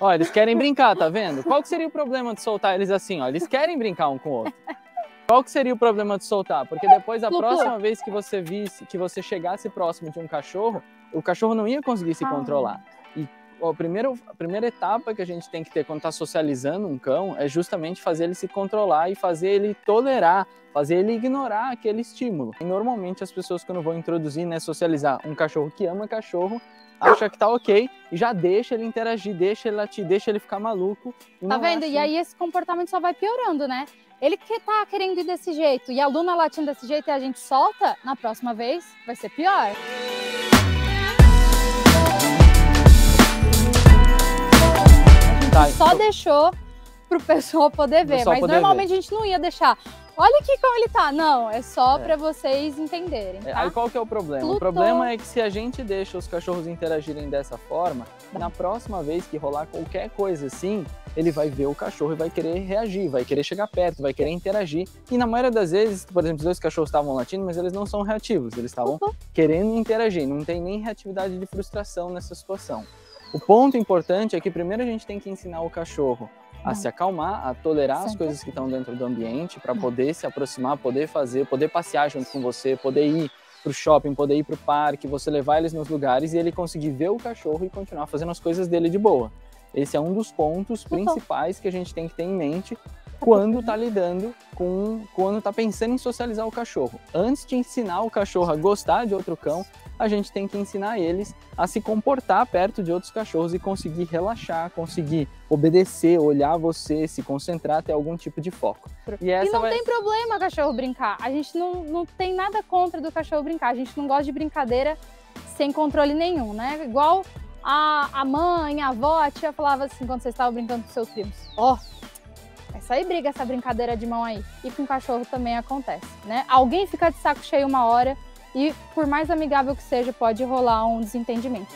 Ó, eles querem brincar, tá vendo? Qual que seria o problema de soltar eles assim, ó? Eles querem brincar um com o outro. Qual que seria o problema de soltar? Porque depois, a próxima vez que você visse, que você chegasse próximo de um cachorro, o cachorro não ia conseguir se ah. controlar. E a primeira, a primeira etapa que a gente tem que ter quando está socializando um cão é justamente fazer ele se controlar e fazer ele tolerar, fazer ele ignorar aquele estímulo. E normalmente as pessoas quando vão introduzir, né, socializar um cachorro que ama cachorro, acha que tá ok e já deixa ele interagir, deixa ele latir, deixa ele ficar maluco. Tá é vendo? É assim. E aí esse comportamento só vai piorando, né? Ele que tá querendo ir desse jeito e a Luna latindo desse jeito e a gente solta, na próxima vez vai ser pior. Só então... deixou pro pessoal poder ver, mas poder normalmente ver. a gente não ia deixar. Olha aqui como ele tá. Não, é só é. para vocês entenderem. É, tá? Aí qual que é o problema? Plutou. O problema é que se a gente deixa os cachorros interagirem dessa forma, tá. na próxima vez que rolar qualquer coisa assim, ele vai ver o cachorro e vai querer reagir, vai querer chegar perto, vai querer interagir. E na maioria das vezes, por exemplo, os dois cachorros estavam latindo, mas eles não são reativos, eles estavam querendo interagir, não tem nem reatividade de frustração nessa situação. O ponto importante é que primeiro a gente tem que ensinar o cachorro a se acalmar, a tolerar as coisas que estão dentro do ambiente para poder se aproximar, poder fazer, poder passear junto com você, poder ir para o shopping, poder ir para o parque, você levar eles nos lugares e ele conseguir ver o cachorro e continuar fazendo as coisas dele de boa. Esse é um dos pontos principais que a gente tem que ter em mente quando está lidando com, quando está pensando em socializar o cachorro. Antes de ensinar o cachorro a gostar de outro cão, a gente tem que ensinar eles a se comportar perto de outros cachorros e conseguir relaxar, conseguir obedecer, olhar você, se concentrar, ter algum tipo de foco. E, e não vai... tem problema o cachorro brincar. A gente não, não tem nada contra do cachorro brincar. A gente não gosta de brincadeira sem controle nenhum, né? Igual a, a mãe, a avó, a tia falava assim quando vocês estavam brincando com seus primos. Ó, oh, essa aí briga, essa brincadeira de mão aí. E com cachorro também acontece, né? Alguém fica de saco cheio uma hora e por mais amigável que seja, pode rolar um desentendimento.